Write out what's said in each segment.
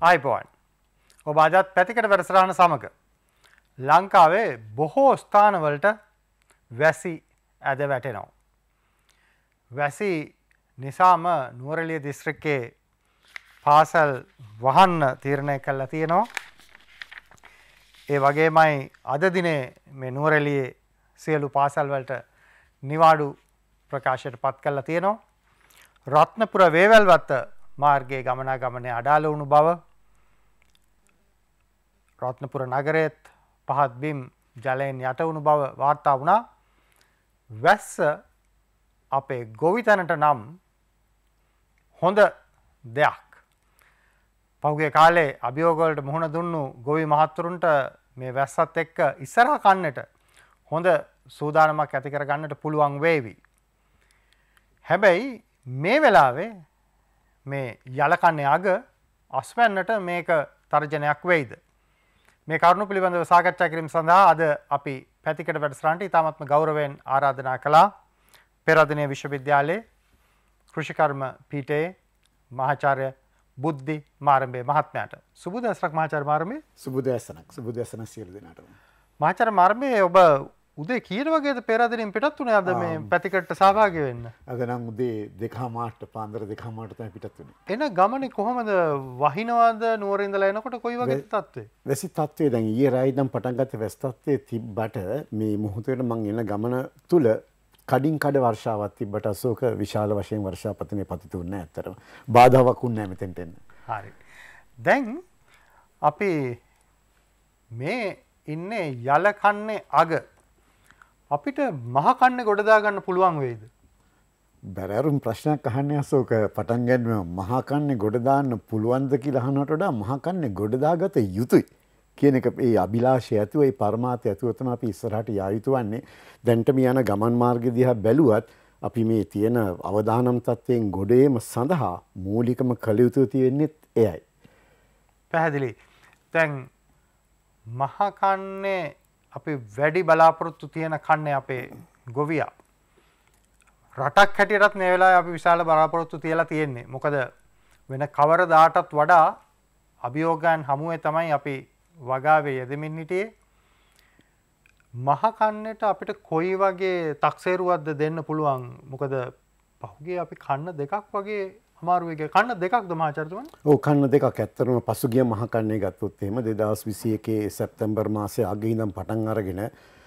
IPhone ඔබ අදත් පැතිකට වැඩසරහන සමඟ ලංකාවේ බොහෝ ස්ථානවලට වැසි ඇද වැටෙනවා. වැසි නිසාම නුවරලිය දිස්ත්‍රික්කේ පාසල් වහන්න තීරණය කල්ල තියෙනවා. ඒ වගේමයි අද දිනේ මේ නුවරලියේ සියලු පාසල්වලට නිවාඩු ප්‍රකාශයට පත් කල්ල තියෙනවා. රත්නපුර වේවල්වත්ත මාර්ගයේ ගමනා ගමනය අඩාල වුණු බව රත්නපුර නගරයත් පහත් බිම් ජලයෙන් යට වුණු බව වාර්තා වුණා වැස්ස අපේ ගොවිතැනට නම් හොඳ දෙයක්. පහුගේ කාලේ අභියෝගවලට මුහුණ දුන්නු ගොවි මහත්තුරුන්ට මේ වැස්සත් එක්ක ඉස්සරහ කන්නට හොඳ සූදානමක් ඇතිකර ගන්නට පුළුවන් වේවි. හැබැයි මේ වෙලාවේ මේ යලකන්නේ අග අස්වැන්නට මේක තර්ජනයක් වෙයිද. මේ කරුණු පිළිබඳව සාකච්ඡා කිරීම සඳහා අද අපි පැතිකට වැඩසටහනට ඉතාමත්ම ගෞරවයෙන් ආරාධනා කළා. පෙරදිනය විශ්වවිද්‍යාලයේ කෘෂිකර්ම පීඨයේ මහාචාර්ය බුද්ධි මාරම්භේ මහත්මයාට. සුබදසරක් මහාචාර්ය මාරමේ සුබදෑසනක් සුබදෑසන සියලු දෙනාටම. මහාචාර්ය මාරමේ ඔබ උදේ කීර වගේද පෙරදිනින් පිටත් වුණේ අද මේ පැතිකට්ට සහභාගී වෙන්න. අද නම් උදේ දෙකහමාට පාන්දර දෙකහමාට තමයි පිටත් වුණේ. එන ගමනේ කොහොමද වහිනවාද නුවර ඉඳලා එනකොට කොයි වගේ තත්ත්වේ? වැසි තත්ත්වය දැන් ඊයේ රායි නම් පටන් ගත්ත වැසි තත්ත්වයේ තිබ්බට මේ මොහොතේට මං එන ගමන තුල කඩින් කඩ වර්ෂාවක් තිබ්බට අශෝක විශාල වශයෙන් වර්ෂාපතනය පතිත වුණේ ඇත්තටම. බාධාවක් වුණේ නැහැ මෙතෙන්ට එන්න. හරි. දැන් අපි මේ ඉන්නේ යල කන්නේ අග අපිට මහකන්න ගොඩදාගන්න පුළුවන් වේද. බැරරුම් ප්‍රශ්නයක් අහන්න අසෝක පටන් ගැන්ම මහකන්නේ ගොඩදාන්න පුළුවන්ද කියලා අහනට වඩා මහකන්නේ ගොඩදාගත යුතුයි. කියන එක ඒ අභිලාශය ඇතුව ඒ පරමාර්ථය ඇතුව තමයි අපි ඉස්සරහට යා යුතු වන්නේ. දැන්ටම යන ගමන් මාර්ග දිහා බැලුවත් අපි මේ තියෙන අවදානම් තත්ත්වයෙන් ගොඩේම සඳහා මූලිකම කළ යුතු තියෙන්නේත් එයයි. පැහැදිලි. දැන් මහකන්නේ අපි වැඩි බලාපොරොත්තු තියෙන කන්නේ අපේ ගොවියා. රටක් හැටියටත් මේ වෙලාවේ අපි විශාල බලාපොරොත්තු තියලා තියෙන්නේ. මොකද වෙන කවරදාටත් වඩා අභියෝගයන් හමුවේ තමයි අපි වගාවේ යෙදමින් හිටියේ. මහ කන්නට අපිට කොයි වගේ තක්සේරුවක්ද දෙන්න පුළුවන්. මොකද පහුගිය අපි කන්න දෙකක් වගේ අමාරුවගේ කන්න දෙකක් මහාචරතුවන් ඕ කන්න දෙකක් ඇත්තරම පසුගිය මහකන්නේ ගත්තොත් එම දෙදස් විසිය එකේ සැප්තැම්බර් මාසය අගහිදම් පටන් අරගෙන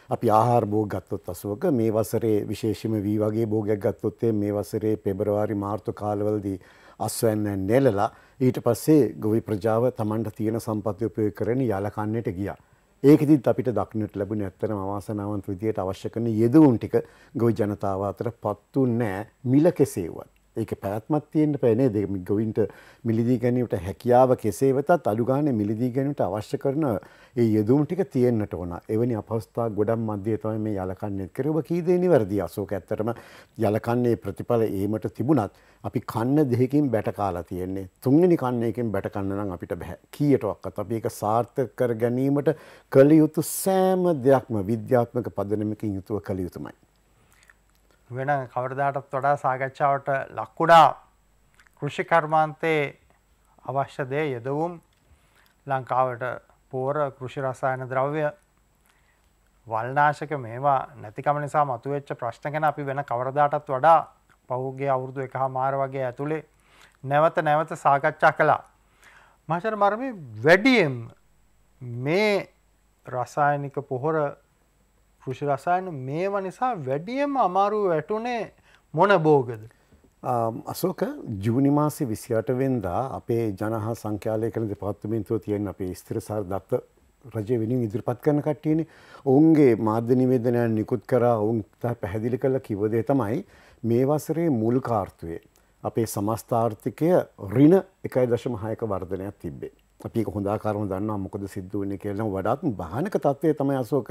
අපි ආහාර බෝග ගත්තොත් අසුවක මේ වසරේ විශේෂම වී වගේ බෝගයක් ගත්තොත්තේ මේ වසරේ පෙබරවාරි මාර්තු කාලවලදී අස්වැන්න නෙලලා ඊට පස්සේ ගොවි ප්‍රජාව තමන්ට තියෙන සම්පත්යපය කරන යලකන්නට ගියා. ඒකතිත් අපිට දක්නට ලැබුණ ඇත්තරම අවාසනාවන්ත විදියට අවශ්‍ය කරන යෙදවුන් ටික ගොවි ජනතාව අතර පත්තු නෑ මිල කෙසේවත්. ඒක පැත්මත් තියෙන්ට පැනේ දෙ ගොවින්ට මිලිදී ගැනීමට හැකියාව කෙසේ වෙතත් අඩුගාන මිලිදී ගැනීමට අවශ්‍ය කරන ඒ යෙදුම් ටික තියෙන්න්නට ඕන. එවැනි අපස්ථා ගොඩම් මධ්‍යය තමයි මේ යලකන්නෙත් කරව කීදේ නිවැරදි අසෝක ඇත්තරම යලකන්නේ ප්‍රතිඵල ඒමට තිබුණත් අපි කන්න දෙහකින් බැට කාලා තියෙන්නේ. තුන්ගනි කන්නයකින් බැට කන්නනම් අපිට බැහැ කියටක්කත් අපි එක සාර්ථක කර ගැනීමට කළ යුතු සෑම දෙයක්ම විද්‍යාත්මක පදනමකින් යුතුව කළ යුතුමයි. වෙන කවරදාටත් වඩා සාකච්ඡාවට ලක්කුඩා කෘෂිකර්මාන්තයේ අවශ්‍ය දේ යෙදවුම් ලංකාවට පෝර කෘෂි රසායන ද්‍රව්‍ය වල්නාශක මේවා නැතිකම නිසා මතුවෙච්ච ප්‍රශ්න ගැන අපි වෙන කවරදාටත් වඩා පහුගේ අවුරුදු එක මාර වගේ ඇතුළේ නැවත නැවත සාකච්ඡා කළා. මචර මරම වැඩියෙන් මේ රසායනික පොහොර කෘෂි රසායන මේව නිසා වැඩියම අමාරු වැටුනේ මොන බෝගද. අසෝක ජූනිමාසි විසියට වෙන්දා අපේ ජනහා සංඛ්‍යාලය කළ දෙපාත්තුමින්තුව තියෙන් අපේ ස්තිරසාර දත්ත රජය වෙනින් ඉදිරිපත් කරන කට්ටියන ඔවුන්ගේ මාධ්‍ය නිවේදනයන් නිකුත් කර ඔවුන් පැහැදිලි කළ කිවදේ තමයි මේ වසරේ මුල් කාර්තුවේ අපේ සමස්ථාර්ථිකය රින එකයි දශම හයක වර්ධනයක් තිබ්බේ. අපි හොඳාකාරම දන්නවා මොකද සිද්ධ වෙන්නේ කියලා වඩාත් භයානක තත්ත්වය තමයි අශෝක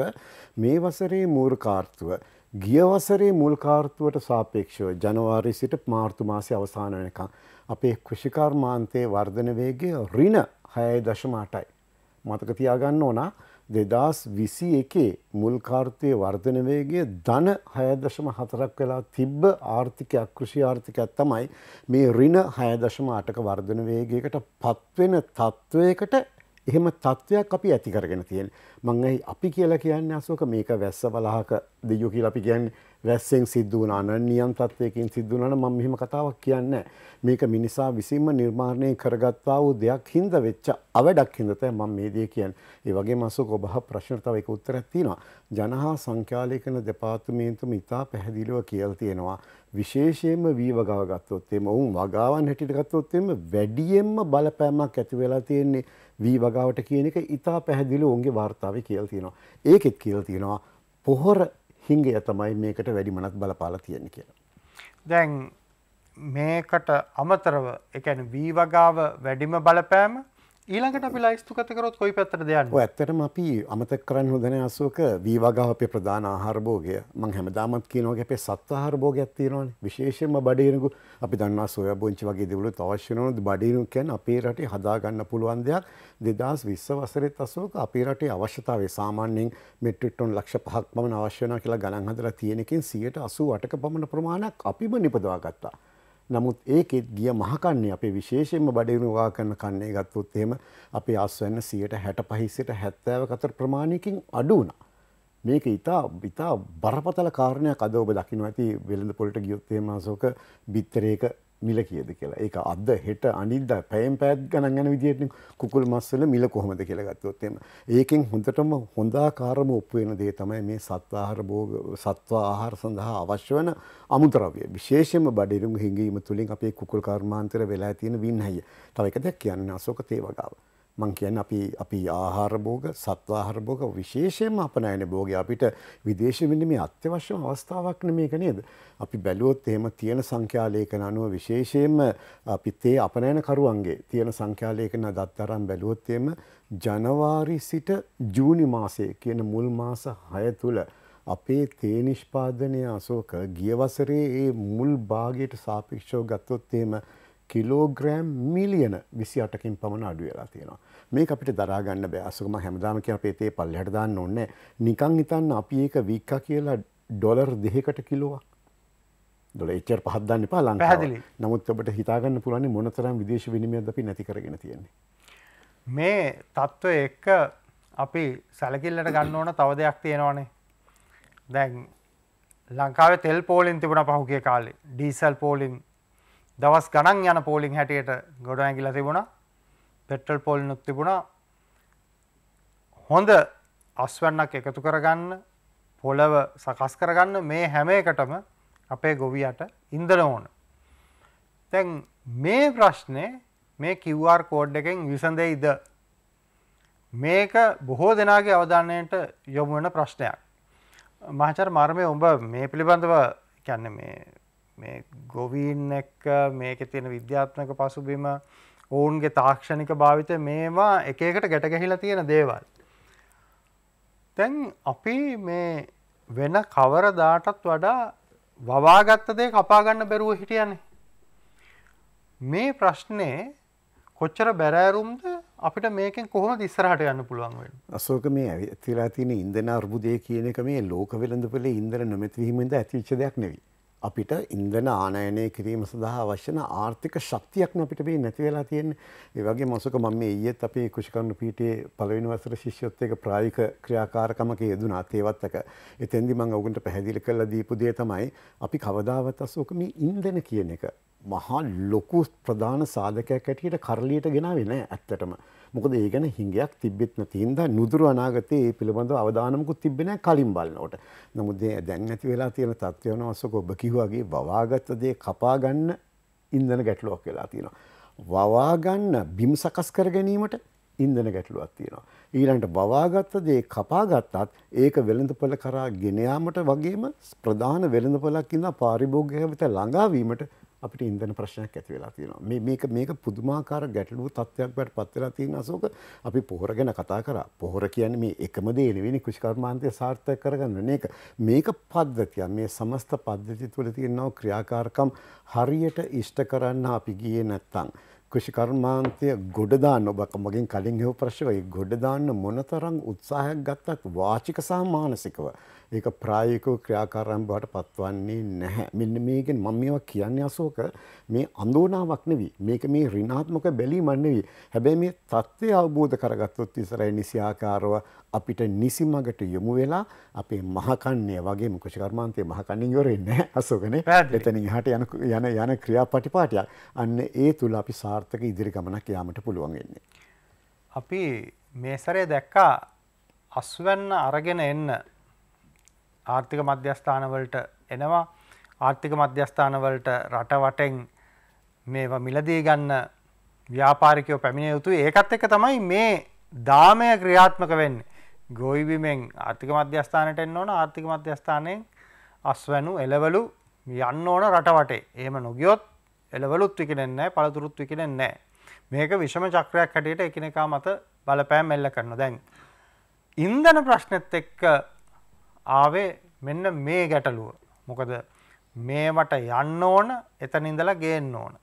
මේ වසරේ මූල කාර්තුව ගිය වසරේ මුල් කාර්තුවට සාපේක්ෂව ජනවාරි සිට මාර්තු මාසයේ අවසාන වෙනකන් අපේ කෘෂිකර්මාන්තයේ වර්ධන වේගය ඍණ 6.8යි. මතක තියාගන්න ඕන දෙදස් විසි එකේ මුල්කාර්තය වර්ධනවේගේ ධන හයදශම හතරක් වෙලා තිබ්බ ආර්ථිකයක් කෘෂි ආර්ථිකයක් තමයි මේ රින හයදශම අටක වර්ධනවේගේකට පත්වෙන තත්ත්වයකට එහෙම තත්ත්වයක් අපි ඇති කරගෙන තියෙන. මං අපි කියලා කියන්න අසෝක මේක වැස්ස වලහක දෙයෝ කියලා අපි කියන්නේ වැස්සෙන් සිද්ධ වුණ අනන්‍යයන් තත්වයකින් සිද්ධ වුණන මම මෙහෙම කතාවක් කියන්න. මේක මිනිසා විසින්ම නිර්මාණය කරගත්තා වූ දෙයක් හින්ද වෙච්ච අවඩක් හින්දතයි මම මේ දේ කියන්න. ඒ වගේ මසුක ඔබ ප්‍රශ්න තව එක උත්තරයක් තියෙනවා. ජනහා සංඛ්‍යාලේඛන දෙපාර්තමේන්තුව ඉතා පැහැදිලිව කියලා තියෙනවා. විශේෂයෙන්ම වී වගාව ගත්තොත් එම ඔවුන් වගාවන් හැටියට ගත්තොත් එම වැඩියෙන්ම බලපෑමක් ඇති වෙලා තියෙන්නේ වී වගාවට කියන එක ඉතා පැහැදිලිව ඔවුන්ගේ වාර්තාවේ කියලා තියෙනවා. ඒකෙත් කියලා තියෙනවා පොහොර හිංගය තමයි මේකට වැඩිමනත් බලපාලා තියෙන කියලා. දැන් මේකට අමතරව එකැන වී වගාව වැඩිම බලපෑම ඊළඟට අපි ලයිස්තු කතකරොත් කොයි පැත්තර දෙයන්න ඇත්තරම අපි අමතක් කරන්න හොදන අසෝක වීවගාව අපේ ප්‍රධාන ආහාරභෝගය මං හැමදාමත් කියනවගේ අපේ සත්ව ආහාරභෝගයක් තියෙනවන. විශේෂයෙන්ම බඩේනකු අපි දන්නා සොය බොංචි වගේ දෙවලු අවශ්‍යනවද බඩේනු කියැන් අපේ රටේ හදාගන්න පුළුවන් දෙයක්. දෙදස් විශ්ව වසරෙත් අසෝක අපේ රටේ අවශ්‍යතාවේ සාමාන්‍යයෙන් මෙට්‍රිටොන් ලක්ෂ පහක් පමණ අවශ්‍යන කියලා ගණන් හදලා තියෙනකින් සියට අසු වටක පමණ ප්‍රමාණයක් අපිම නිපදවා ගත්තා. නමුත් ඒකෙත් ගිය මහකන්නේ අපේ විශේෂයෙන්ම බඩිරුවා කරන කන්නේ ගත්තොත් එහෙම අපේ ආස්වැන්න සියයට හැට පහිස්සට හැත්තෑව කතර ප්‍රමාණයකින් අඩුවන. මේක ඉතා ඉතා බරපතල කාරණයක් අද ඔබ දකින්න ඇති වෙළඳ පොලට ගියොත්තේ මාසෝක බිත්තරේක මිල කියද කියලා. ඒක අද හෙට අනිද්ද පැම් පැත් ගණන් යන විදියට කුකුල් මස්සල මිල කොහොමද කියලා ගත්තොත්තෙම ඒකෙන් හොඳටම හොඳාකාරම ඔප්පු වෙන දේ තමයි මේ සත්වාහාර භෝග සත්ව ආහාර සඳහා අවශ්‍ය වන අමුද්‍රව්‍ය. විශේෂයෙන්ම බඩිරුම් හිඟීම තුලින් අපේ කුකුල් කර්මාන්තර වෙලා තියෙන වින්හය. තව එක දෙයක් කියන්නේ අශෝක තේ වගාව. මං කියන්න අපි අපි ආහාරභෝග සත්වාහරභෝග විශේෂයෙන්ම අපනයන භෝගය අපිට විදේශ විනිමේ අත්‍යවශ්‍යම අවස්ථාවක් නෙමේක නේද. අපි බැලුවොත් එහෙම තියෙන සංඛ්‍යාලේඛන අනුව විශේෂයෙන්ම අපිත් ඒ අපනයනකරුවන්ගේ තියෙන සංඛ්‍යාලේඛන දත්තරම් බැලුවොත් එහෙම ජනවාරි සිට ජූනි මාසයේ කියන මුල් මාස 6 තුල අපේ තේ නිෂ්පාදනය අසෝක ගිය වසරේ ඒ මුල් භාගයට සාපේක්ෂව ගත්තොත් එහෙම කිලෝග්‍රෑම් මිලියන විසි අටකින් පමණ අඩු වෙලා තියෙනවා. මේ අපිට දරාගන්න බෑ අසුකම හැමදාම කිය අපේ තේ පල්ලෙහාට දාන්න ඕනේ. නිකන් හිතන්න අපි ඒක වික්කා කියලා ඩොලර් දෙකකට කිලෝවක්. ඩොලර් එච්චර පහක් දාන්න එපා ලංකාව. නමුත් ඔබට හිතාගන්න පුළුවන් මොනතරම් විදේශ විනිමයද අපි නැති කරගෙන තියෙන්නේ. මේ තත්ත්වය එක්ක අපි සැලකිල්ලට ගන්න ඕන තව දෙයක් තියෙනවානේ. දැන් ලංකාවේ තෙල් පෝලින් තිබුණ පහුගිය කාලේ ඩීසල් පෝලින් දවස් ගණන් යන පෝලිං හැටියට ගොඩ ඇගිල තිබුණා පෙට්‍රල් පෝලිනුත් තිබුණා හොඳ අස්වන්නක් එකතු කරගන්න පොලව සකස් කරගන්න මේ හැම එකටම අපේ ගොවියට ඉන්දන ඕන. තැන් මේ ප්‍රශ්නය මේ කිව්වාර් කෝඩ් එකෙන් විසඳෙයිද මේක බොහෝ දෙනාගේ අවධානයට යොමුවෙන ප්‍රශ්නයක්. මහචර මර්මය ඔබ මේ පිළිබඳව කැන්න මේ මේ ගොවීන් එක්ක මේක තියෙන විද්‍යාත්මක පසුබිම ඔවුන්ගේ තාක්ෂණික භාවිතය මේවා එකකට ගැටගැහිලා තියෙන දේවල්. තැන් අපි මේ වෙන කවර දාටත් වඩා වවාගත්ත දේ කපාගන්න බැරුව හිටියන්නේ. මේ ප්‍රශ්නය කොච්චර බැරෑරුම්ද අපිට මේකෙන් කොහොම ඉස්සරහට යන්න පුළුවන් වෙන. අසෝක මේ ඇතිලා තියෙන ඉන්දන අර්බුදය කියන එක මේ ලෝක වෙළඳපොලේ ඉන්දන නොමැතිවීමෙන්ද ඇතිවිච්ච දෙයක් නෙවෙයි. අපිට ඉන්දන ආනයනය කිරීම සඳහා අවශ්‍යන ආර්ථික ශක්තියක්න අපිට මේ නැති වෙලා තියෙන ඒවගේ මොසක මම මේ ඒත් අපේ කුෂිකරණු පීටේ පළවෙනි වසර ශිෂ්‍යොත් එක ප්‍රායෝගික ක්‍රියාකාරකමක යෙදුණා තේවත්තක එතෙන්දි මම ඔවුන්ට පැහැදිලි කරලා දීපු දේ තමයි අපි කවදාවත් අසෝක මේ ඉන්දන කියන එක මහා ලොකු ප්‍රධාන සාධකයක් ඇටියට කරලියට ගෙනාවේ නෑ ඇත්තටම මොකද ඒ ගැන හිඟයක් තිබෙත් නැතින්ද නුදුරු අනාගතයේ ඒ පිළිබඳව අවධානමකුත් තිබෙන්නේ නැහැ කලින් බලනකොට. නමුත් දැන් ඇති වෙලා තියෙන තත්ත්වය වෙනවා අසක ඔබ කිව්වාගේ වවාගත්ත දේ කපා ගන්න ඉන්ධන ගැටලුවක් වෙලා තියෙනවා. වවා ගන්න බිම් සකස් කර ගැනීමට ඉන්ධන ගැටලුවක් තියෙනවා. ඊළඟට වවාගත්ත දේ කපා ගත්තත් ඒක වෙළඳපොළ කරා ගෙන යාමට වගේම ප්‍රධාන වෙළඳපොළක් ඉඳලා පාරිභෝගිකය වෙත ළඟාවීමට අපිට ඉන්දන ප්‍රශ්නයක් ඇති වෙලා තියෙනවා. මේ මේක මේක පුදුමාකාර ගැටලුව තත්ත්වයක් බවට පත් වෙලා තියෙන අසෝක අපි පොහොර ගැන කතා කරා. පොහොර කියන්නේ මේ එකම දේ නෙවෙයි කෘෂිකර්මාන්තය සාර්ථක කරගන්න මේක මේක පද්ධතිය මේ සමස්ත පද්ධතිය තුළ තියෙනව ක්‍රියාකාරකම් හරියට ඉෂ්ට කරන්න අපි ගියේ නැත්තම්. කෘෂිකර්මාන්තය ගොඩදාන්න ඔබක මගින් කලින් හෙව ප්‍රශ්වයි ගොඩදාන්න මොනතරං උත්සාහයක් ගත්තත් වාචික සහ මානසිකව. ඒක ප්‍රායකව ක්‍රියාකාරම් බවට පත්වන්නේ නැහැ. මෙන්න මේගෙන් මම මේවා කියන්නේ අසෝක මේ අඳෝනාවක් නෙවී මේක මේ ඍණාත්මක බැලීමක් නෙවී. හැබැයි මේ தත්ත්වය අවබෝධ කරගත්තොත් ඉස්සරයි නිසියාකාරව අපිට නිසි මගට යොමු වෙලා අපේ මහකන්නේ වගේ කෘෂිකර්මාන්තයේ මහකන්නින් ඉවර වෙන්නේ නැහැ අසෝකනේ. එතනින් එහාට යන යන යන ක්‍රියාපටිපාටියක්. අන්න ඒ තුල අපි සාර්ථක ඉදිරි ගමනක් යාමට පුළුවන් වෙන්නේ. අපි මේ සැරේ දැක්කා අස්වැන්න අරගෙන එන්න ආර්ථික මධ්‍යස්ථානවලට එනවා. ආර්ථික මධ්‍යස්ථානවලට රට වටෙන් මේ මිලදී ගන්න ව්‍යාපාරිකයෝ පැමිණ යුතු ඒකත් එක තමයි මේ දාමය ක්‍රියාත්මක වෙන්නේ. ගොයිවිමෙන් ආර්ථික මධ්‍යස්ථානට එන්න ඕන ආර්ථික මධ්‍යස්ථානයෙන් අස්වැනු එලවලු යන්න ඕන රට වටේ ඒම නොගියොත් එලවලුත් විකිනෙන්නේ පළතුරුත් විකිනෙන්නේ මේක විෂම චක්‍රයක් හැටියට එකිනෙකා මත බලපෑම් එල්ල කරන දැන් ඉන්දන ප්‍රශ්නෙත් එක්ක ආවේ මෙන්න මේ ගැටලුව. මොකද මේවට යන්න ඕන එතනින්දලා ගේන්න ඕන.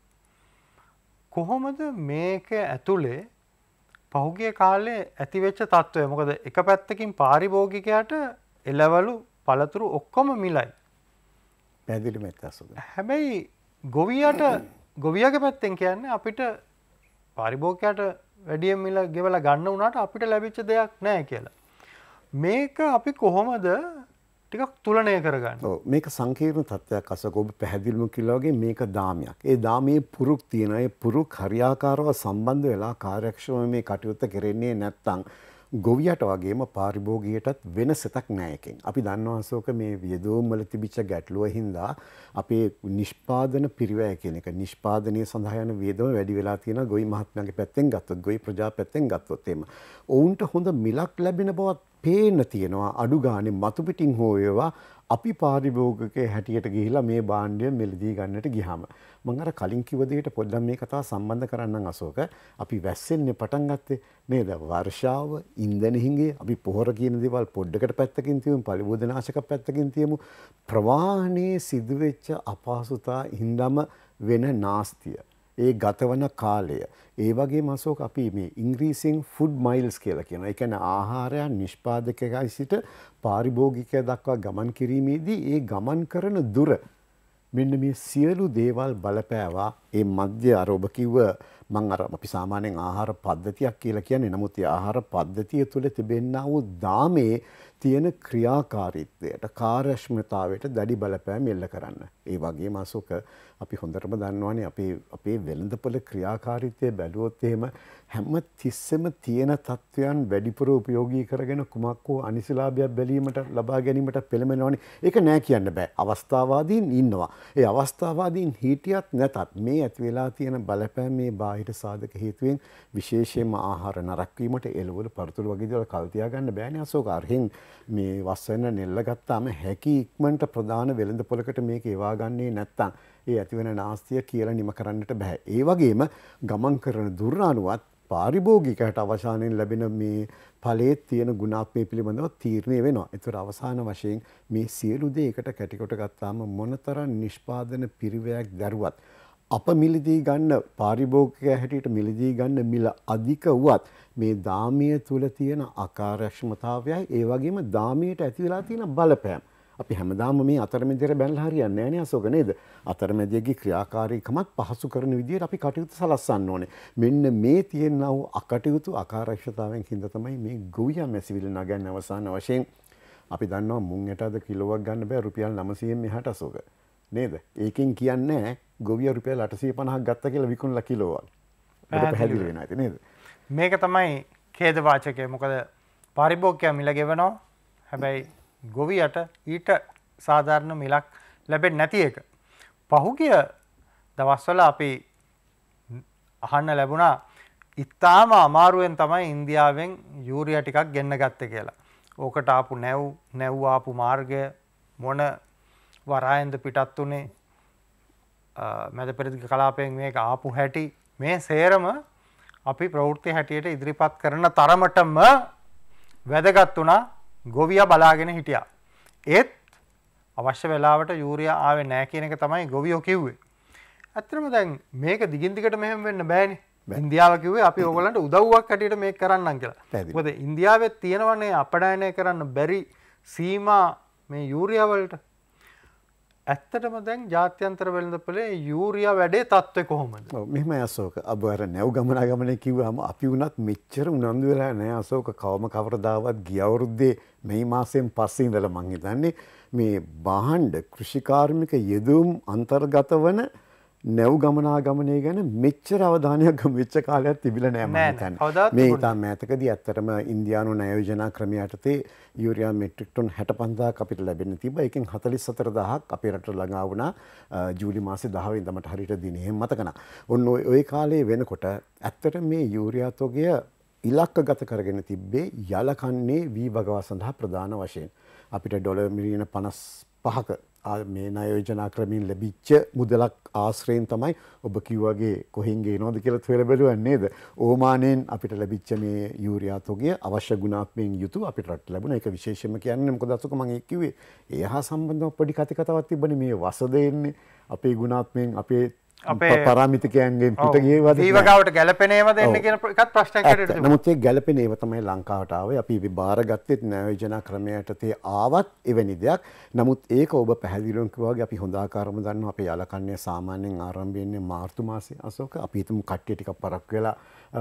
කොහොමද මේක ඇතුලේ පහුගිය කාලේ ඇතිවෙච්ච තත්ත්වය මොකද එක පැත්තකින් පාරිභෝගිකයට එලවලු පළතුරු ඔක්කොම මිලයි. පැදිලි මෙත්තසුද. හැබැයි ගොවියට ගොවියගේ පැත්තෙන් කියන්නේ අපිට පරිභෝගයට වැඩිය මිල ගෙවල ගන්න වුණට අපිට ලැබිච්ච දෙයක් නෑ කියලා. මේක අපි කොහොමද ටිකක් තුලනය කරගන්න මේක සංකීර්ණ තත්ත්වයක් අස ඔබ පැහැදිලිම කිලෝගේ මේක දාමයක් ඒ දාමයේ පුරුක් තියෙන ඒ පුරුක් හරියාකාරව සම්බන්ධ වෙලා කාර්යක්ෂම මේ කටයුත්ත කෙරෙන්නේ නැත්තං ගොවියට වගේම පාරිභෝගියටත් වෙන සතක් නෑයකින්. අපි දන්නවාසෝක මේ වියදෝම්වල තිබිච්ච ගැටලුව හින්දා අපේ නිෂ්පාදන පිරිවෑ කියන එක නිෂ්පාදනය සඳහයන වේදම වැඩි වෙලා තියෙන ගොයි මහත්මගේ පැත්තෙන් ගත්තොත් ගොයි ප්‍රජා පැත්තෙන් ගත්තොත්තේම. ඔවුන්ට හොඳ මිලක් ලැබෙන බවත් පේන තියෙනවා අඩු ගානේ මතුපිටින් හෝයවා අපි පාරිභෝගක හැටියට ගිහිලා මේ බාණ්ඩය මෙලදී ගන්නට ගිහාම. මං අර කලින් කිව්ව දෙයට පොඩ්ඩක් මේ කතාව සම්බන්ධ කරන්නම් අශෝක. අපි වැස්සෙන්නේ පටන් ගත්තේ නේද? වර්ෂාව, ඉන්ධන හිඟේ, අපි පොහොර කියන දේවල් පොඩ්ඩකට පැත්තකින් තියමු, පලිබෝධනාශක පැත්තකින් තියමු. ප්‍රවාහනයේ සිදුවෙච්ච අපහසුතා හින්දාම වෙන නාස්තිය. ඒ ගතවන කාලය. ඒ වගේ මසෝක අපි මේ ඉංග්‍රීසින් ෆුඩ් මයිල්ස් කියලා කියන එකන ආහාරයන් නිෂ්පාදකකයි සිට පාරිභෝගිකය දක්වා ගමන් කිරීමේදී ඒ ගමන් කරන දුර මෙන්න මේ සියලු දේවල් බලපෑවා. ඒ මධ්‍ය අරෝභ කිව්ව මං අර අපි සාමාන්‍යයෙන් ආහාර පද්ධතියක් කියලා කියන්නේ. නමුත් ඒ ආහාර පද්ධතිය තුළ තිබෙන්නා වූ දාමේ තියෙන ක්‍රියාකාරීත්වයට කාර්යක්ෂමතාවයට දැඩි බලපෑම් එල්ල කරන්න. ඒ වගේම අසෝක අපි හොඳටම දන්නවානේ අපේ අපේ වෙළඳපොළ ක්‍රියාකාරීත්වය බැලුවොත් එහෙම හැම තිස්සෙම තියෙන තත්ත්වයන් වැඩිපුර උපයෝගී කරගෙන කුමක් හෝ අනිසිලාභයක් බැලීමට ලබා ගැනීමට පෙළඹෙනවනේ. ඒක නෑ කියන්න බෑ. අවස්ථාවාදීන් ඉන්නවා. ඒ අවස්ථාවාදීන් හිටියත් නැතත් මේ ඇති වෙලා තියෙන බලපෑම් මේ බාහිර සාධක හේතුවෙන් විශේෂයෙන්ම ආහාර නරක වීමට එළවලු පරතුරු වගේ දේවල් කල් තියාගන්න බෑනේ අසෝක අරහෙන් මේ වස්සන නෙල්ල ගත්තාම හැකි ඉක්මනට ප්‍රධාන වෙළඳපොළකට මේක ඒවා ගන්නේ නැත්තම් ඒ ඇතිවෙන නාස්තිය කියලා නිම කරන්නට බෑ. ඒ වගේම ගමන් කරන දුර්නානුවත් පාරිභෝගිකයට අවසානයෙන් ලැබෙන මේ ඵලයේ තියෙන ගුණාත්මය පිළිබඳව තීරණය වෙනවා. ඒතර අවසාන වශයෙන් මේ සියලු දේ එකට කැටිකොට ගත්තාම මොනතරම් නිෂ්පාදන පිරිවැයක් දරුවත් අප මිලදී ගන්න පාරිභෝගිකය හැටියට මිලදී ගන්න මිල අධික වුවත් මේ දාමය තුල තියෙන අකාර්යක්ෂමතාවයයි ඒ වගේම දාමයට ඇති වෙලා තියෙන බලපෑම අපි හැමදාම මේ අතරමැදියට බැලලා හරියන්නේ නැහැ නේ අසෝක නේද? අතරමැදියගේ ක්‍රියාකාරීකමත් පහසු කරන විදිහට අපි කටයුතු සලස්සන්න ඕනේ. මෙන්න මේ තියෙනා වූ අකටයුතු අකාර්යක්ෂතාවෙන් හින්දා තමයි මේ ගොවියා මැසිවිල නගන්න අවසාන වශයෙන් අපි දන්නවා මුං ඇටද කිලෝවක් ගන්න බෑ රුපියල් 900න් මෙහාට අසෝක. නේද? ඒකෙන් කියන්නේ ගොවියා රුපියල් 850ක් ගත්ත කියලා විකුණලා කිලෝවක්. පැහැදිලි වෙනවා ඇති නේද? මේක තමයි ඛේද වාචකය. මොකද පාරිභෝගිකයා මිල ගෙවනවා. හැබැයි ගොවියට ඊට සාධාරණ මිලක් ලැබෙන් නැති එක. පහුගිය දවස්වල අපි අහන්න ලැබුණා ඉත්තාම අමාරුවෙන් තමයි ඉන්දියාවෙන් යූරිය ටිකක් ගෙන්න ගත්ත කියලා. ඕකට ආපු නැව් නැව්වාපු මාර්ගය මොන වරායන්ද පිටත් වනේ මැද පෙරදික කලාපයෙන් මේක ආපු හැටි මේ සේරම අපි ප්‍රවෘත්ති හැටියට ඉදිරිපත් කරන තරමටම වැදගත් වුණා ගොවිය බලාගෙන හිටියා. ඒත් අවශ්‍ය වෙලාවට යූරිය ආවේ නෑ කියන එක තමයි ගොවියෝ කිව්වේ. ඇත්තරම දැන් මේක දිගින්දිකට මෙහෙම වෙන්න බෑනි ඉන්දියාව කිවේ අපි ඔගලන්ට උදව්වක් කටට මේ කරන්න කියලා පැහැදිලි. මොද ඉන්දියාවත් තියෙනවන්නේ අපඩායනය කරන්න බැරි සීමා මේ යූරියාවලට ඇත්තටම දැන් ජාත්‍යන්තර වෙළඳපලේ යූරියා වැඩේ තත්ත්ව කොහොමද? ඔව්, මෙහෙම අසෝක අබ අර නැව් ගමනාගමනය කිව්වම අපි වුණත් මෙච්චර උනන්දු වෙලා නෑ අසෝක කවම කවරදාවත් ගිය අවුරුද්දේ මේ මාසයෙන් පස්සේ ඉඳලා මං හිතන්නේ මේ බාහන්ඩ කෘෂිකාර්මික යෙදුම් අන්තර්ගත වන නැව් ගමනාගමනය ගැන මෙච්චර අවධානයක් මෙච්ච කාලයක් තිබිලා නෑ මම හිතන්නේ. මේ ඉතාම ඈතකදී ඇත්තටම ඉන්දියානු ණයෝජනා ක්‍රමය යටතේ යූරියා මෙට්‍රික් ටොන් 65000ක් අපිට ලැබෙන්න තිබ්බා. ඒකෙන් 44000ක් අපේ රටට ළඟා වුණා ජූලි මාසේ 10 වෙනිදා මට හරියට දිනෙහෙම මතක නැහැ. ඔන්න ওই කාලේ වෙනකොට ඇත්තට මේ යූරියා තොගය ඉලක්කගත කරගෙන තිබ්බේ යලකන්නේ වී භගවා සඳහා ප්‍රධාන වශයෙන්. අපිට ඩොලර් මිලියන 55ක මේ නයෝජනා ක්‍රමින් ලැබිච්ච මුදලක් ආශ්‍රයෙන් තමයි ඔබ කිව්වගේ කොහෙන් ගේනවද කියලා හොයලා බැලුවා නේද? ඕමානයෙන් අපිට ලැබිච්ච මේ යූරියා තොගය අවශ්‍ය ගුණාත්මයෙන් යුතු අපිට රට ලැබුණා. ඒක විශේෂයෙන්ම කියන්නේ මොකද අසුක මම ඒ කිව්වේ ඒ හා සම්බන්ධව පොඩි කතිකතාවක් තිබ්බනේ මේ වස දෙන්නේ අපේ ගුණාත්මයෙන් අපේ අපේ- පරාමිතිකයන්ගෙන් පිට ගියවද. දීවගාවට ගැලපෙනේම දෙන්න ඔව්. කියන එකත් ප්‍රශ්නයක් ඇත්ත. කරට නමුත් ඒ ගැලපෙන ඒව තමයි ලංකාවට ආවේ. අපි විභාරගත්තෙත් නෑයෝජනා ක්‍රමයට තේ ආවත් එවැනි දෙයක්. නමුත් ඒක ඔබ පැහැදිලිවම කිව්වා වගේ අපි හොඳ ආකාරම දන්නවා අපේ යලකන්නේ සාමාන්‍යයෙන් ආරම්භ වෙන්නේ මාර්තු මාසේ අසෝක. අපි හිතමු කට්ටිය ටිකක් පරක් වෙලා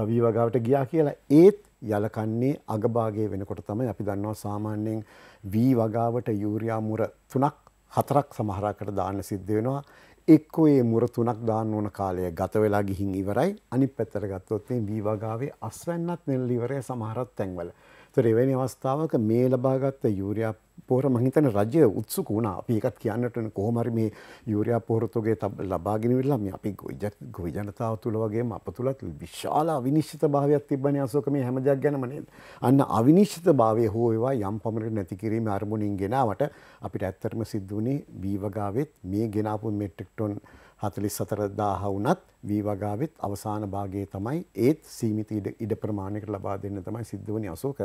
වීවගාවට ගියා කියලා. ඒත් යලකන්නේ අගභාගයේ වෙනකොට තමයි අපි දන්නවා සාමාන්‍යයෙන් වී වගාවට යූරියා මුර තුනක් හතරක් සමහරකට දාන්න සිද්ධ වෙනවා. එක්කෝ ඒ මුර තුනක් දාන්න ඕන කාලය ගත වෙලා ගිහින් ඉවරයි අනිත් පැත්තට ගත්තොත් මේ වී වගාවේ අස්වැන්නත් නෙල්ල ඉවරය සමහරත් තැන්වල. ඒතර එවැනි අවස්ථාවක මේ ලබාගත්ත යූරියා පොහොර මං හිතන්නේ රජය උත්සුක වුණා. අපි ඒකත් කියන්නට ඕනේ කොහොම හරි මේ යූරියා පොහොර තොගේ තබ- ලබාගෙන ඉවරලා මේ අපි ගොවි ජන- ගොවි ජනතාව තුල වගේම අප තුලත් විශාල අවිනිශ්චිත භාවයක් තිබ්බනේ අසෝක මේ හැම දෙයක් ගැනම නේද. අන්න අවිනිශ්චිත භාවය හෝ ඒවා යම් පමණකට නැති කිරීමේ අරමුණින් ගෙනාවට අපිට ඇත්තටම සිද්ධ වුණේ වී වගාවෙත් මේ ගෙනාපු මෙට්‍රික් ටොන් 44000 වුණත් වී වගාවෙත් අවසාන භාගයේ තමයි ඒත් සීමිත ඉඩ, ප්‍රමාණයකට ලබා දෙන්න තමයි සිද්ධ වුණේ අසෝක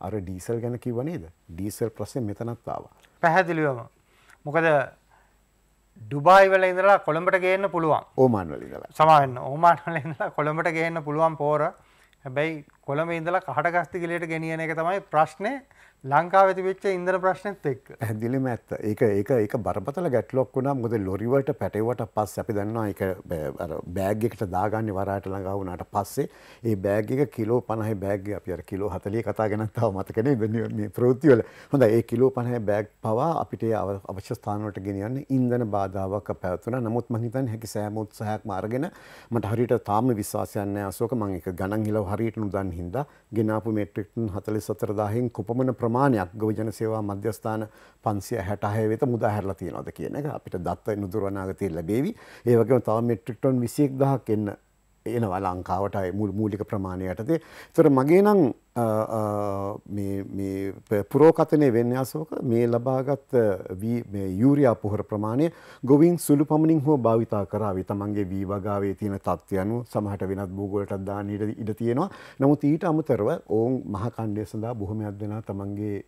අර ඩීසල් ගැන කිව්ව නේද? ඩීසල් ප්‍රශ්නේ මෙතනත් ආවා. පැහැදිලිවම මොකද ඩුබායි වල ඉඳලා කොළඹට ගේන්න පුළුවන් ඕමාන් වල ඉඳලා. සමාවෙන්න ඕමානල ඉඳලා කොළඹට ගේන්න පුළුවන් පෝර හැබැයි කොළඹ ඉඳලා කහට ගස්තිකලට ගෙනියන එක තමයි ප්‍රශ්නය ලංකාව ඇතිවෙච්ච ඉන්දර ප්‍රශ්නත් එක්ක පැහැදිලිම ඇත්ත. ඒක ඒක ඒක බරපතල ගැටලුවක් වුණා. මොකද ලොරිවලට පැටවුවට පස්සේ අපි දන්නවා ඒක බෑ- අර බෑග් එකට දාගන්නේ වරායට ළඟා වුණාට පස්සේ ඒ බෑග් එක කිලෝ 50 බෑග් එක අපි අර කිලෝ 40 කතා ගැනත් තාම මතක නේද මේ- මේ ප්‍රවෘත්ති වල. හොඳයි ඒ කිලෝ 50 බෑග් පවා අපිට ඒ අව- අවශ්‍ය ස්ථාන වලට ගෙනියන්න ඉන්ධන බාධාවක් පැවතුණා. නමුත් මම හිතන්නේ හැකි සෑම උත්සාහයක්ම අරගෙන මට හරියට තාම විශ්වාසයක් නැහැ අශෝක මම ඒක ගණන් හිලව හරියට නුදන් හින්දා ගෙනාපු මෙට්‍රික් ටන් 44000න් කොපමණ ප්‍රමාණයක් ගොවි ජන සේවා මධ්‍යස්ථාන 566 වෙත මුදා හැරලා තියෙනවද කියන එක අපිට දත්ත නුදුර අනාගතයේ ලැබේවි. ඒ වගේම තව මෙට්‍රික් ටන් 21000ක් එන්න එනවා ලංකාවට අය මූල- මූලික ප්‍රමාණය යටතේ. ඒතර මගේ නම් අ, අ, මේ මේ ප- පුරෝකථනය වෙන්නේ අසෝක මේ ලබාගත් යූරියා පොහොර ප්‍රමාණය ගොවින් සුළු පමණින් හෝ භාවිතා කරාවි තමන්ගේ වී වගාවේ තියෙන තත්ත්වය අනුව සමහරට වෙනත් භූගෝලයටත් දාන්න ඉඩ තියෙනවා. නමුත් ඊට අමතරව ඔවුන් මහ කණ්ඩය සඳහා බොහොමයක් දෙනා තමන්ගේ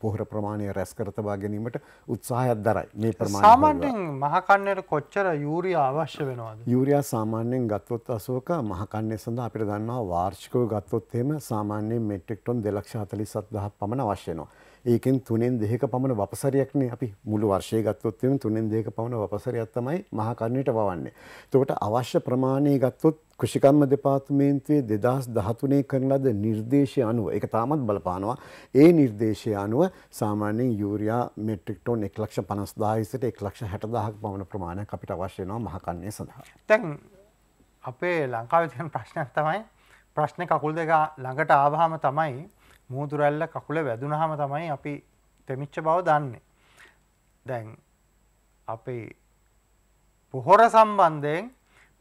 පොහොර ප්‍රමාණය රැස් කර තබා ගැනීමට උත්සාහයක් දරයි. මේ ප්‍රමාණය හොයවා. සාමාන්‍යෙන් මහකන්නයට කොච්චර යූරිය අවශ්‍ය වෙනවාද යූරයා සාමාන්‍යයෙන් ගත්තොත් අසෝක මහකන්නේ සඳහා අපිට දන්නවා වාර්ෂිකව ගත්තොත් එහෙම සාමාන්‍යයෙන් මෙට්‍රික් ටොන් 247000ක් පමණ අවශ්‍ය වෙනවා. ඒකෙන් තුනෙන් දෙකක පමණ වපසරියක්නේ අපි මුළු වර්ෂය ගත්තොත් එහෙම තුනෙන් දෙකක පමණ වපසරියක් තමයි මහකන්නේට වවන්නේ. එතකොට අවශ්‍ය ප්‍රමාණය ගත්තොත් කෘෂිකර්ම දෙපාර්තමේන්තුවේ 2013 කරන ලද නිර්දේශය අනුව ඒක තාමත් බලපානවා. ඒ නිර්දේශය අනුව සාමාන්‍යයෙන් යූරියා මෙට්‍රික් ටොන් 150000 සිට 160000ක් පමණ ප්‍රමාණයක් අපිට අවශ්‍ය වෙනවා මහකන්නේ සඳහා. තැන් අපේ ලංකාව තියන ප්‍රශ්නයක් තමයි ප්‍රශ්න කකුල් දෙක ළඟට ආවහම තමයි මූතුරැල්ල කකුල වැදුනහම තමයි අපි තෙමිච්ච බව දන්නේ. දැන් අපි පොහොර සම්බන්ධයෙන්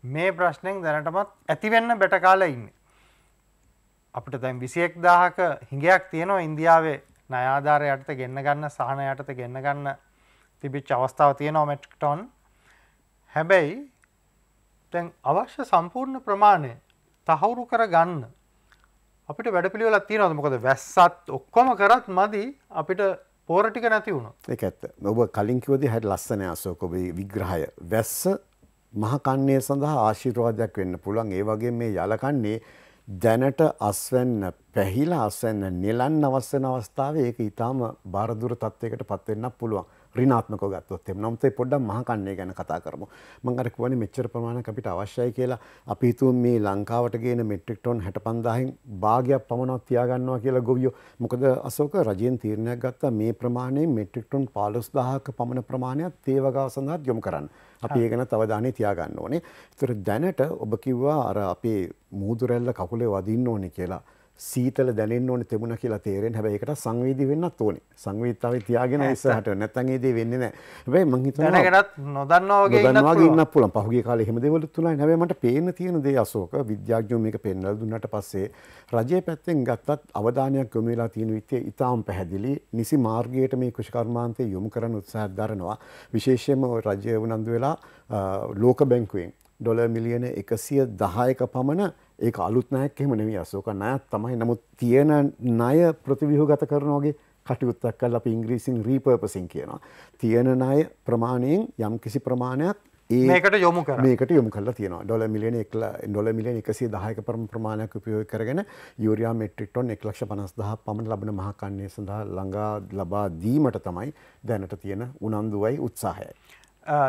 මේ ප්‍රශ්නයෙන් දැනටමත් ඇතිවෙන්න බැටකාල ඉන්න. අපිට දැන් විසියෙක් දාහක හිඟයක් තියෙනවා ඉන්දියාවේ නයාධාරය යටත ගෙන්න්න ගන්න සහන යටත ගෙන්න්න ගන්න තිබිච් අවස්ථාව තියෙනවා මෙට්ටොන් හැබැයි තැන් අවශ්‍ය සම්පූර්ණ ප්‍රමාණය තහවුරු කර ගන්න අපිට වැඩ පිළිවෙලක් තියෙනවද? මොකද වැස්සත් ඔක්කොම කරත් මදි අපිට පෝරටික නැති වුණු ඒක ඇත්ත. ඔබ කලින් කිව්වදී හරිය ලස්සන අශෝක. ඔබේ විග්‍රහය. වැස්ස මහකන්නේ සඳහා ආශිර්වාදයක් වෙන්න පුළුවන්. ඒ වගේ මේ යලකන්නේ දැනට අස්වැන්න පැහිලා අස්වැන්න නෙලන්න අවස්සන අවස්ථාව ඒක ඉතාම බාරදුර තත්වයකට පත්වෙන්න පුළුවන්. රිනාත්මක ගත්තොත් එම නමුත් පොඩ්ඩක් මහකන්නේ ගැන කතා කරමු. මම අර කියන්නේ මෙච්චර ප්‍රමාණයක් අපිට අවශ්‍යයි කියලා අපි හිතුව මේ ලංකාවට ගේන මෙට්‍රික් ටොන් 65000න් භාගයක් පමණක් තියාගන්නවා කියලා ගොවියෝ. මොකද අශෝක රජයෙන් තීරණයක් ගත්තා මේ ප්‍රමාණයෙන් මෙට්‍රික් ටොන් 15000ක පමණ ප්‍රමාණයක් තේ වගාව සඳහා යොමු කරන්න. අපි ඒ ගැන අවධානය තියාගන්න ඕනේ. ඒතර දැනට ඔබ කිව්වා අර අපේ මූදු රැල්ල කකුලේ වදින්න ඕනේ කියලා. සීතල දැනෙන්න ඕනේ තිබුණා කියලා තේරෙන හැබැයි ඒකට සංවේදී වෙන්නත් ඕනේ. සංවේදීතාවය තියාගෙන ඉස්සරහට. නැත්නම් ඒ දේ වෙන්නේ නැහැ. හැබැයි මං හිතනවා දැනගෙනත් නොදන්නවා වගේ නොදන්නවා වගේ ඉන්නත් පුළුවන්. පහුගිය කාලේ එහෙම දේවල් තුනයි හැබැයි මට පේන්න තියෙන දේ අශෝක විද්‍යාඥයෝ මේක පෙන්වලා දුන්නාට පස්සේ රජයේ පැත්තෙන් ගත්තත් අවධානයක් යොමු වෙලා තියෙන විදිය ඉතාම පැහැදිලි. නිසි මාර්ගයට මේ කෘෂිකර්මාන්තය යොමු කරන්න උත්සාහ දරනවා. විශේෂයෙන්ම රජය උනන්දු වෙලා ලෝක බැංකුවෙන් ඩොල මිලියන එකසිය දහයක පමණ ඒ අලුත් නයක් එහෙම නෙවෙයි අසෝක ණයක් තමයි. නමුත් තියෙන ණය ප්‍රතිව්‍යුහගත කරනවාගේ කටයුත්තක් කළා අපි ඉංග්‍රීසියෙන් රීපර්පසින් කියනවා. තියෙන ණය ප්‍රමාණයෙන් යම් කිසි ප්‍රමාණයක් මේකට යොමු මේකට යොමු කරලා තියෙනවා ඩොල මිලියන ඩොල මිලියන එකසිය දහයක පරම ප්‍රමාණයක් උපයෝග කරගෙන යුරියා මෙට්‍රික් ටොන් එක් ලක්ෂ පනස් දහ පමණ ලබන මහකන්නේ සඳහා ළඟා ලබා දීමට තමයි දැනට තියෙන උනන්දුවයි උත්සාහයයි.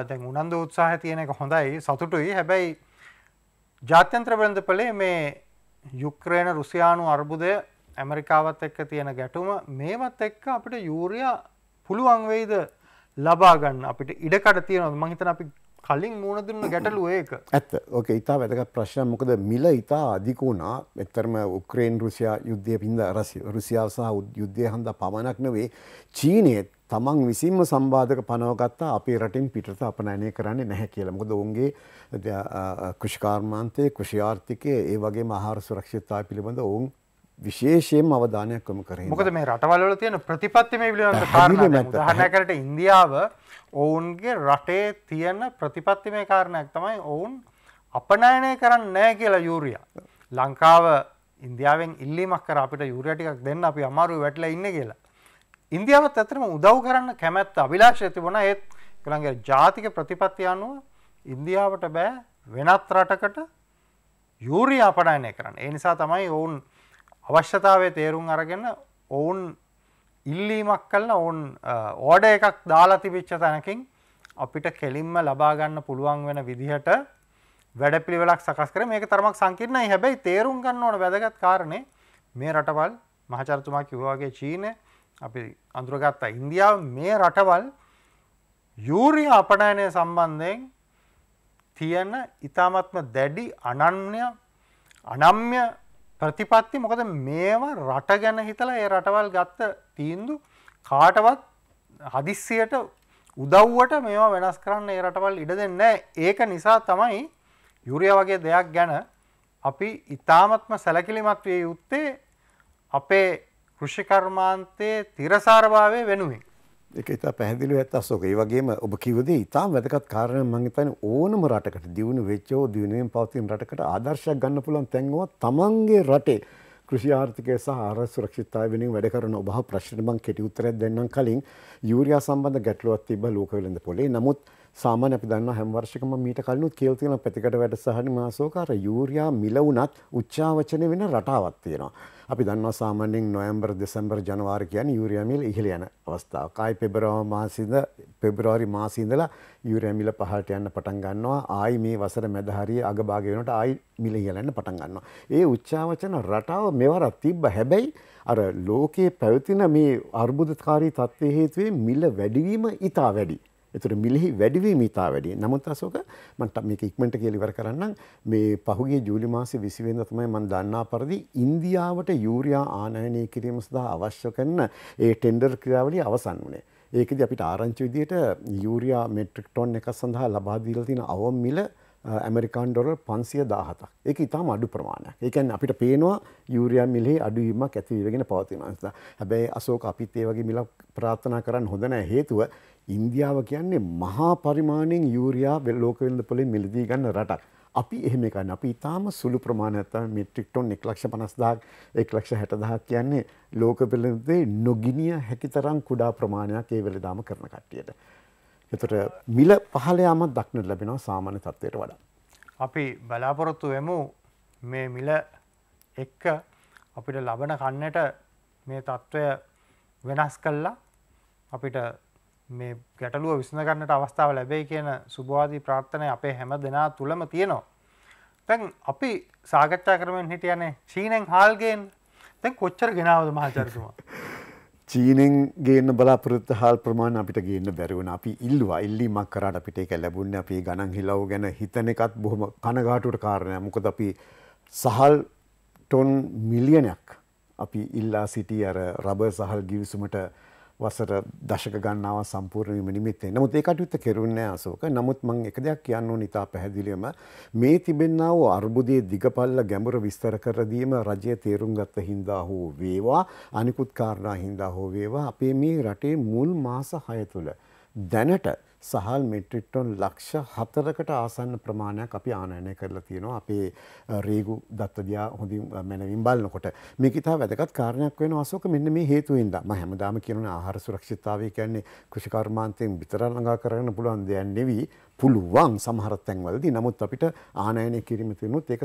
දැන් උනන්දු උත්සාහ තියෙන එක හොඳයි සතුටුයි හැබැයි ජාත්‍යන්ත්‍ර බැලඳපලේ මේ යුක්්‍රේණ රුසියානු අර්බුදය ඇමරිකාවත් එක්ක තියෙන ගැටුම. මේවත් එක්ක අපිට යූරයා පුළුවන්වෙයිද ලබාගන්න අපිට ඉඩකට තියෙනව මහිතන අපි කලින් මුණ දුන්න ගැටලුව ඒක. ඇත්ත. ඕක ඉතා වැදක ප්‍රශ්න මොකද මිල ඉතා අධික වුණා. එතරම උක්‍රේන් රුසියා යුද්ධය පින්ද රසි රුසියාව සහ යුද්ධය හඳ පමණක් නොවේ චීනයත් තමන් විසින්ම සම්බාධක පනවගත්තා අපේ රටින් පිටත අපනයනය කරන්නේ නැහැ කියලා. මොකද ඔවුන්ගේ කෘෂිකාර්මාන්තයේ කෘෂිආර්ථිකය ඒ වගේ ආහාර සුරක්ෂිතතාවය පිළිබඳ ඔවුන් විශේෂයෙන්ම අවධානයක් යොමු කරේ. මොකද මේ රටවල් වල තියෙන ප්‍රතිපත්ති මේ පිළිබඳ කාරණා උදාහරණයකට ඉන්දියාව ඔවුන්ගේ රටේ තියෙන ප්‍රතිපත්තිමය කාරණයක් තමයි ඔවුන් අපනයනය කරන්නේ නැහැ කියලා යූරියා. ලංකාව ඉන්දියාවෙන් ඉල්ලීමක් කර අපිට යූරියා ටිකක් දෙන්න අපි අමාරුවේ වැටලා ඉන්නේ කියලා. ඉන්දියාවත් ඇතරම උදව් කරන්න කැමැත්ත අභිලාශය තිබුණ. ඒත් කළන්ගේ ජාතික ප්‍රතිපත්ති අනුව ඉන්දියාවට බෑ වෙනත් රටකට යූරී අපඩායනය කරන්න. ඒ නිසා තමයි ඔවුන් අවශ්‍යතාවය තේරුම් අරගෙන ඔවුන් ඉල්ලීමක් කල්ල ඔවුන් ඕඩ එකක් දාලා තිබිච්ච තැනකින් අපිට කෙලින්ම ලබාගන්න පුළුවන් වෙන විදිහට වැඩ පිළිවෙලක් සකස් කර. මේක තරමක් සංකීර්ණයි. හැබැයි තේරුම් ගන්න ඕන වැදගත් කාරණය මේ රටවල් මහචරතුමා කිව්වාගේ චීනය අපි අඳුරගත්තා. ඉන්දියාව මේ රටවල් යූරිය අපනයනය සම්බන්ධයෙන් තියෙන ඉතාමත්ම දැඩි අනන්‍ය අනම්‍ය ප්‍රතිපත්ති. මොකද මේවා රට ගැන හිතලා ඒ රටවල් ගත්ත තීන්දු කාටවත් හදිස්සියට උදව්වට මේවා වෙනස් කරන්න ඒ රටවල් ඉඩ දෙන්න ඒක නිසා තමයි යුරිය වගේ දෙයක් ගැන අපි ඉතාමත්ම සැලකිලිමත් විය යුත්තේ අපේ කෘෂිකර්මාන්තයේ තිරසාරභාවය වෙනුවෙන්. එක ඉතා පැහැදිලි ඇත් අස්සෝක ඒ වගේම ඔබ කිවදේ ඉතාම් වැදකත් කාරණ මංහිතන ඕනම රටකට දියුණු වෙච්චෝ දියුණුවෙන් පවතින් රටකට ආදර්ශයක් ගන්න පුළන් තැන්වා තමන්ගේ රටේ කෘෂි ආර්ථිකය සහ ආර සුරක්ෂිතතාව වෙනින් වැඩ කරන ඔබහ ප්‍රශ්න මං කෙටි උත්තරයක් දෙන්නම් කලින්. යූරියා සම්බන්ධ ගැටලුවක් තිබ්බ ලෝක වෙළඳ පොලේ. නමුත් සාමාන්‍ය අපි දන්නවා හැම වර්ෂයකම මීට කලිනුත් කියලා තියෙන පැතිකඩ වැඩසටහන මාසෝකාර යූරියා මිල වුණත් උච්චාවචන වෙන රටාවක් තියෙනවා. අපි දන්නවා සාමාන්‍යයෙන් නොවැම්බර් දෙසැම්බර් ජනවාරි කියන්නේ යූරියා මිල ඉහළ යන අවස්ථාව. කායි පෙබරවාරි මාසෙද පෙබරවාරි මාසෙ ඉඳලා යූරියා මිල පහළට යන්න පටන් ගන්නවා. ආයි මේ වසර මැද හරිය අගභාගය වෙනකොට ආයි මිල ඉහළ යන්න පටන් ගන්නවා. ඒ උච්චාවචන රටාව මෙවරක් තිබ්බ. හැබැයි අර ලෝකයේ පැවතින මේ අර්බුදකාරී තත්ත්වයේ හේතුවෙන් මිල වැඩිවීම ඉතා වැඩි. එතුට මිලහි වැඩිවීම ඉතා වැඩි නමුත් අසෝක මට මේක ඉක්මට කියලිවර කරන්න මේ පහුගේ ජූලි මාසය විසිවෙන්ද තමයි මන් දන්නා පරදි ඉන්දියාවට යූරයා ආනයනය කිරීම සඳහා අවශ්‍ය කරන්න ඒ ටෙන්ඩර් ක්‍රියාවලිය අවසන් වනේ. ඒකද අපිට ආරංචි විදියට යූරයා මෙට්‍රික් ටොන් එක සඳහා ලබාදීල තින අවම් මිල ඇමරිකාන් ඩොර් පන්සිය දාහතක් ඒක ඉතාම අඩු ප්‍රමාණයක්. ඒකැන් අපිට පේනවා යුරියම් මිලේ අඩුවීමක් ඇතිවගෙන පවතිනස්ද හැබැයි අසෝක අපිත් ඒ වගේ මිල ප්‍රාථනා කරන්න හොඳන හේතුව ඉන්දියාව කියන්නේ මහා පරිමාණයෙන් යූරයා ලෝකවෙල්ද පොලින් මිලදී ගන්න රටක්. අපි එහෙම එකන්න අපි ඉතාම සුළු ප්‍රමාණයත මෙට්‍රික් ටොන් එක් ලක්ෂ පනස්දාක් එක් ලක්ෂ හැටදහක් කියන්නේ ලෝක පෙළදේ නොගිනිය හැකි තරම් කුඩා ප්‍රමාණයක් ඒ වෙලදාම කරන කට්ටියට. එතට මිල පහලයාමත් දක්නට ලැබෙනවා සාමාන්‍ය තත්වයට වඩා. අපි බලාපොරොත්තු වෙමු මේ මිල එක්ක අපිට ලබන කන්නට මේ තත්ත්වය වෙනස් කල්ලා අපිට මේ ගැටලුව විසඳගන්නට අවස්ථාව ලැබේ කියන සුභවාදී ප්‍රාර්ථනය අපේ හැම දෙනා තුළම තියෙනවා. තැන් අපි සාකච්ඡා කරමෙන් හිටියනේ චීනෙන් හාල්ගෙන් තැන් කොච්චර ගෙනාවද මහචරතුමා. චීනෙන් ගේන්න බලාපොරොත්ත හල් ප්‍රමාණ අපිට ගේන්න බැරිවුණ අපි ඉල්ලවා. ඉල්ලීමක් කරට අපිට එක ලැබුණ අපි ගණන් හිලව් ගැන හිතන එකත් බොහොම කනගාටුවට කාරණය මොකද අපි සහල් ටොන් මිලියනයක් අපි ඉල්ලා සිටි අර රබ සහල් ගිවිසුමට වසර දශක ගන්නාව සම්පූර්ණයම නිමිත්තේ නමුත් ඒ කටයුත්ත කෙරුන්නේ අසෝක නමුත් මං එක දෙයක් කියන්න ඕන ඉතා පැහැදිලියම මේ තිබෙන්නා වූ අර්බුදයේ දිගපල්ල ගැඹුර විස්තර කර දීම රජය තේරුම් ගත්ත හින්දා හෝ වේවා අනිකුත් කාරණා හින්දා හෝ වේවා අපේ මේ රටේ මුල් මාස 6 තුල දැනට සහල් මෙට්‍රික්ටොන් ලක්ෂ හතරකට ආසන්න ප්‍රමාණයක් අපි ආනයනය කරලා තියෙනවා. අපේ රේගු දත්තදයා හොඳින් මැනවින් බලන්නකොට මේක ඉතා වැදගත් කාරණයක් වෙන අසෝක මෙන්න මේ හේතුවෙන්ද ම හැමදාම කියන ආහාර සුරක්ෂිතාවය කියන්නේ කෘෂිකර්මාන්තයෙන් විතර ළඟා කරන්න පුළුවන් දෙයක් නෙවී පුළුවන් සමහරත් තැන්වලදී නමුත් අපිට ආනයනය කිරීම තියනුත් ඒක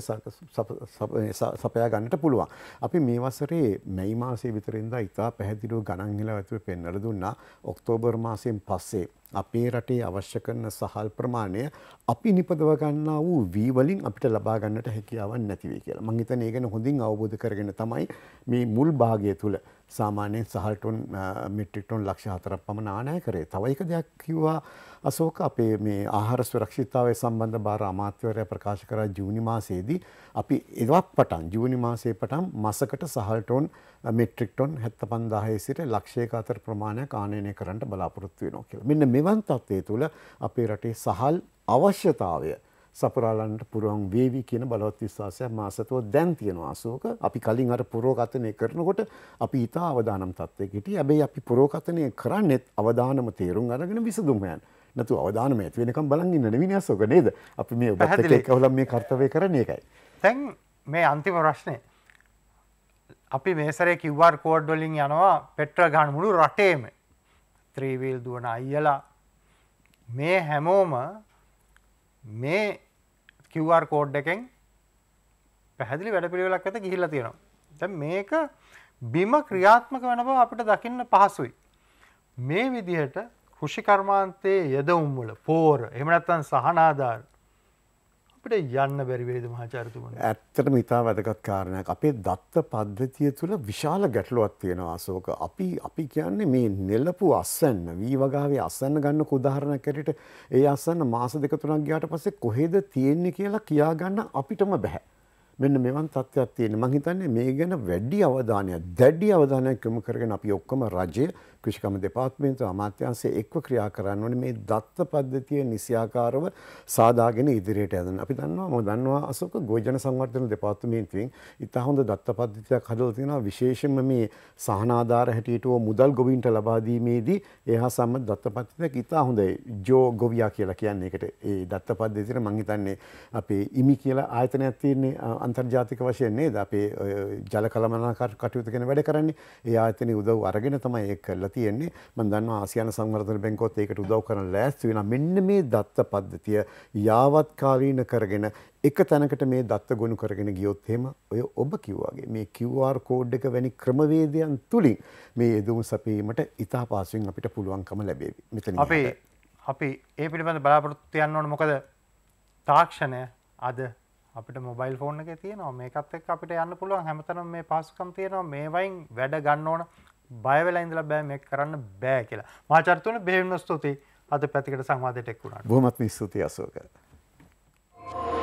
සපයා ගන්නට පුළුවන්. අපි මේ වසරේ මැයි මාසේ විතරින්ද ඉතා පැහැදිලුව ගණන් හිලා ඇතුව පෙන්නට දුන්නා ඔක්තෝබර් මාසයෙන් පස්සේ අපේ රටේ අවශ්‍ය කරන සහල් ප්‍රමාණය අපි නිපදව ගන්නා වූ වී වලින් අපිට ලබා ගන්නට හැකියාවක් නැතිවේ කියලා. මං හිතන්නේ ඒ ගැන හොඳින් අවබෝධ කරගෙන තමයි මේ මුල් භාගය තුල සාමාන්‍යයෙන් සහල් ටොන් මෙට්‍රික් ටොන් ලක්ෂ 4ක් පමණ ආනය කරේ. තව එක දෙයක් කිව්වා අසෝක අපේ මේ ආහාර සුරක්ෂිතතාවය සම්බන්ධ භාර අමාත්‍යවරයා ප්‍රකාශ කරා ජූනි මාසයේදී අපි එවක් පටන් ජූනි මාසයේ පටන් මසකට සහල් ටොන් මෙට්‍රික් ටොන් 75000 සිට ලක්ෂයක අතර ප්‍රමාණයක් ආනයනය කරන්න බලාපොරොත්තු වෙනවා කියලා. මෙන්න මෙවන් තත්ත්වයේ තුල අපේ රටේ සහල් අවශ්‍යතාවය සපුරාලන්ට පුරුවන් වේවි කියන බලවත් විශ්වාසයක් මාසතුව දැන් තියෙනවා අසෝක අපි කලින් අර පුරෝකථනය කරනකොට අපි ඉතා අවදානම් තත්ත්වයක හිටියේ. හැබැයි අපි පුරෝකථනය කරන්නෙත් අවදානම තේරුම් අරගෙන විසඳුම් හොයන්න නැතු අවදානම ඇති වෙනකම් බලන් ඉන්න නෙවෙයි අසෝක නේද? අපි මේ ඔබත් එක්ක කවුලම් මේ කාර්යය කරන්නේ ඒකයි. දැන් මේ අන්තිම ප්‍රශ්නේ. අපි මේසරේ කිව්වර් කෝඩ් වලින් යනවා පෙට්‍ර ගන්න මුළු රටේම. ත්‍රීවීල් දුවන අයියලා. මේ හැමෝම මේ කිව්වර් කෝඩ් එකෙන් පැහැදිලි වැඩපිළිවෙලක් ඇත ගිහිල්ලා තියෙනවා. දැන් මේක බිම ක්‍රියාත්මක වෙන බව අපිට දකින්න පහසුයි. මේ විදිහට කෘෂිකර්මාන්තයේ යෙදවුම් වල පෝර එහෙම නැත්නම් සහනාධාර අපිට යන්න බැරිවේද මහාචාර්යතුමනි. ඇත්තටම ඉතා වැදගත් කාරණයක්. අපේ දත්ත පද්ධතිය තුළ විශාල ගැටලුවක් තියෙනවා අශෝක. අපි අපි කියන්නේ මේ නෙලපු අස්සන්න වී වගාවේ අස්සන්න ගන්න උදාහරණයක් ඇරට ඒ අස්සන්න මාස දෙක තුනක් ගියාට පස්සේ කොහෙද තියෙන්නේ කියලා කියාගන්න අපිටම බෑ. මෙන්න මෙවන් තත්ත්වයක් තියෙන. මං හිතන්නේ මේ ගැන වැඩි අවධානයක්, දැඩි අවධානයක් යොමු කරගෙන අපි ඔක්කොම රජය කෘෂිකම දෙපාර්තමේන්තුව අමාත්‍යාංශය එක්ව ක්‍රියා කරන්න ඕනේ මේ දත්ත පද්ධතිය නිසියාකාරව සාදාගෙන ඉදිරියට යන්න. අපි දන්නවා මම දන්නවා අසෝක ගෝජන සංවර්ධන දෙපාර්තමේන්තුවෙන් ඉතා හොඳ දත්ත පද්ධතියක් හදලා තියෙනවා විශේෂයෙන්ම මේ සහනාධාර හැටියට මුදල් ගොවීන්ට ලබා දීමේදී එහා සම්බන්ධ දත්ත පද්ධතියක් ඉතා හොඳයි. ජෝ ගොවියා කියලා කියන්නේ ඒකට ඒ දත්ත පද්ධතියට මම හිතන්නේ අපේ ඉමි කියලා ආයතනයක් තියෙන්නේ අන්තර්ජාතික වශයෙන් නේද? අපේ ජල කළමනාකාර කටයුතු ගැන වැඩ කරන්නේ. ඒ ආයතනයේ උදව් අරගෙන තමයි ඒක කරලා කරලා තියෙන්නේ. මම දන්නවා ආසියානු සංවර්ධන බැංකුවත් ඒකට උදව් කරන ලෑස්ති වෙනවා මෙන්න මේ දත්ත පද්ධතිය යාවත් කාලීන කරගෙන එක තැනකට මේ දත්ත ගොනු කරගෙන ගියොත් එහෙම ඔය ඔබ කිව්වාගේ මේ QR කෝඩ් එක වැනි ක්‍රමවේදයන් තුලින් මේ යෙදුම් සපීමට ඉතා පාසුවෙන් අපිට පුළුවන්කම ලැබේවි. මෙතන අපි අපි ඒ පිළිබඳ බලාපොරොත්තු යන්න ඕන මොකද තාක්ෂණය අද අපිට මොබයිල් ෆෝන් එක තියෙනවා. මේකත් එක්ක අපිට යන්න පුළුවන්. හැමතැනම මේ පහසුකම් තියෙනවා. මේවයින් වැඩ ගන්න ඕන බය වෙලා ඉඳලා බෑ මේක කරන්න බෑ කියලා. මහාචාර්යතුමනි බෙහෙවින්ම ස්තුතියි අද පැතිකඩ සංවාදයට එක් වුණාට. බොහොමත්ම ස්තුතියි අශෝක. Thank you.